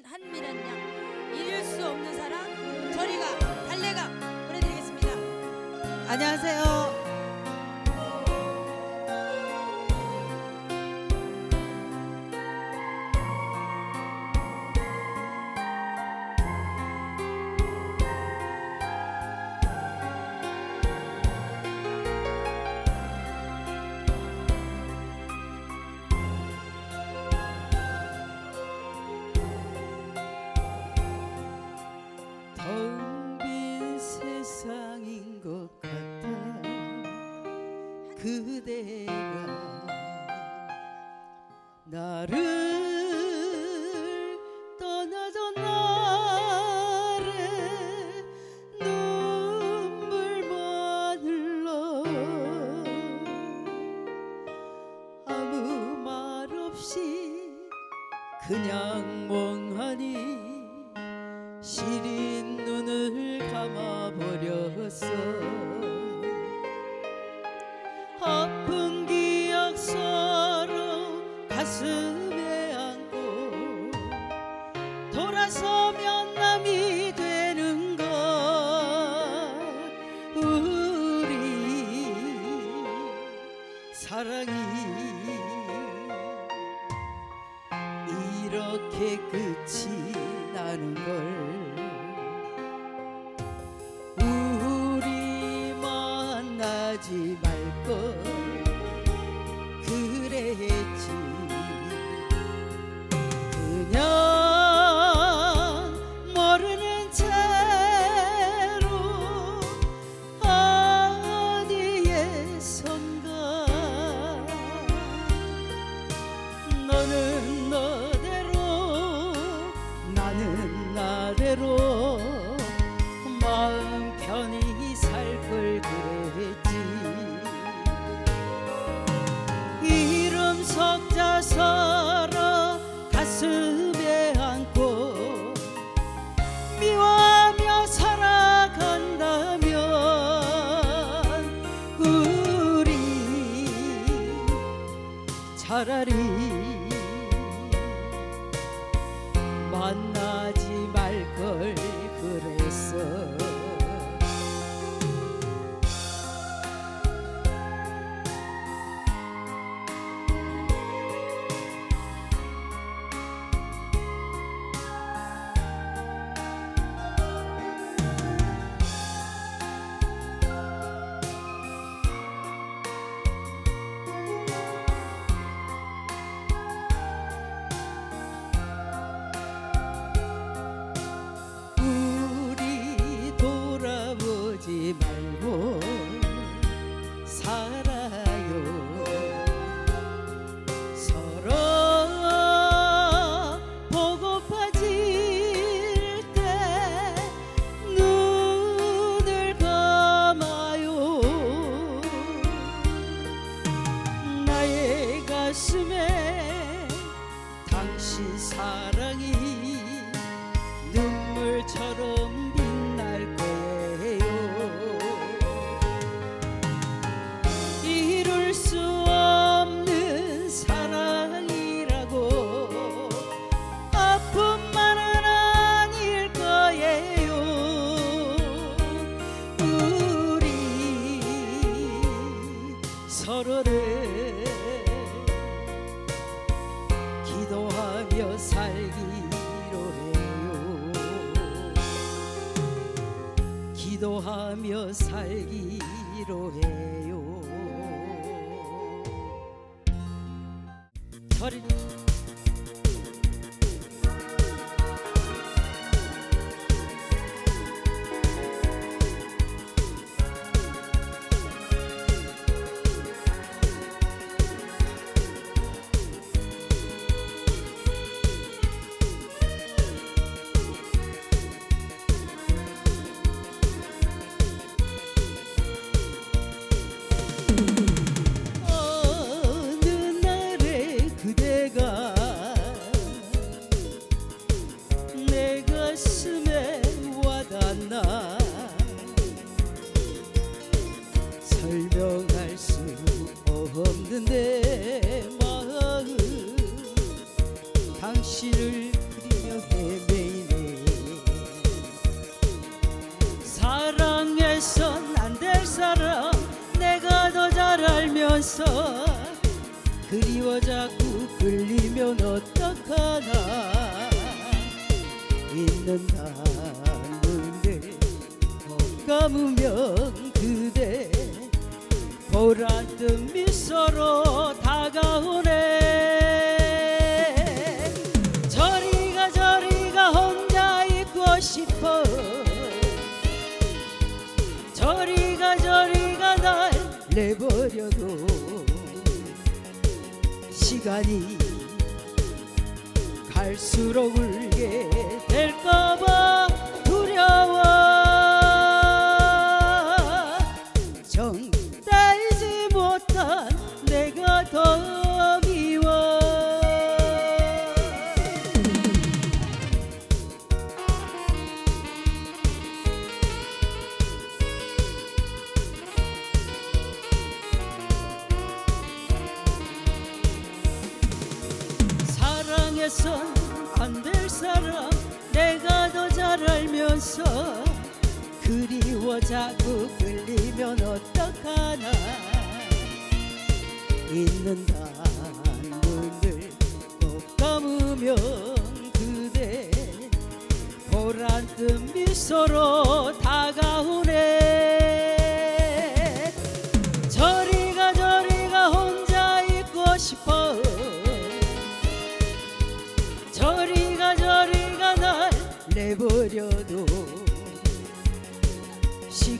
한미란 양 잃을 수 없는 사랑 저리가 달래가 보내드리겠습니다. 안녕하세요. 그대가 나를 떠나던 날에 눈물만 흘러 아무 말 없이 그냥 멍하니 시린 눈을 감아버렸어 돌아서면 남이 되는 것. 우리 사랑이 이렇게 끝이 나는 걸 우리 만나지 말걸 그랬지. 그냥 당신 사랑이 며 살기로 해요. 저리 그리워 자꾸 끌리면 어떡하나? 있는 다는데 못 감으면 그대 보란듯 미소로 다가오네. 저리가 저리가 혼자 있고 싶어. 저리가 저리가 날 내버 시간이 갈수록 울게 될까봐 사랑해선 안 될 사람 내가 더 잘 알면서 그리워 자꾸 끌리면 어떡하나. 있는다는 눈을 꼭 감으면 그대 보란듯 미소로 다가오네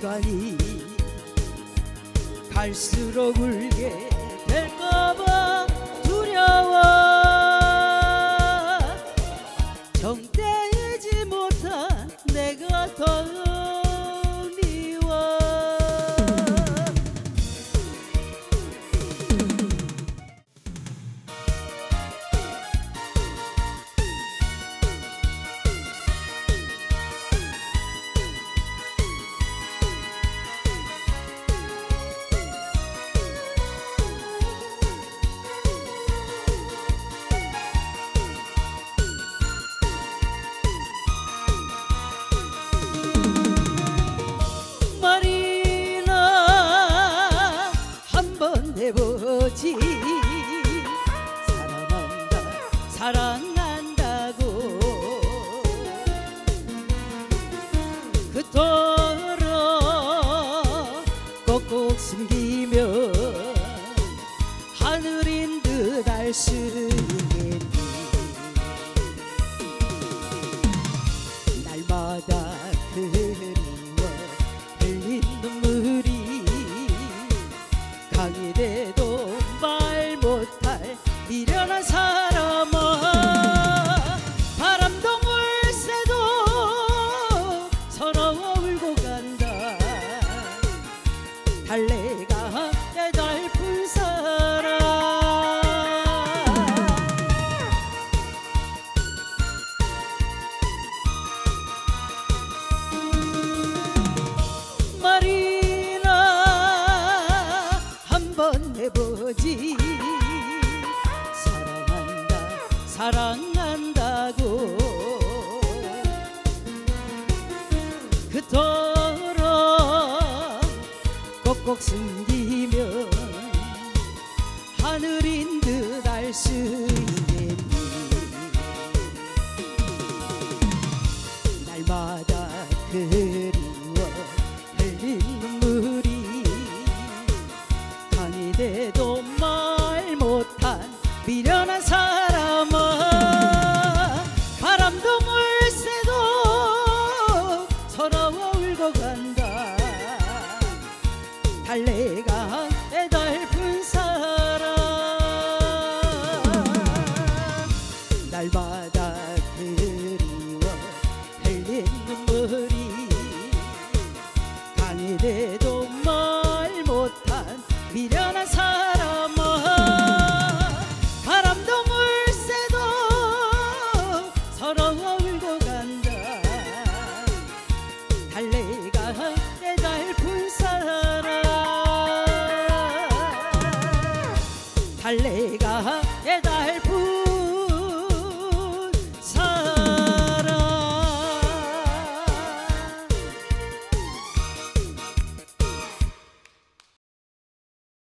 시간이 갈수록 울게 될까봐 두려워. 정떼 듯 숨기며 하늘인 듯 알 수 있겠니? 날마다 그리워 흘린 눈물이 강이 돼도 말 못한 미련한 사람 Malek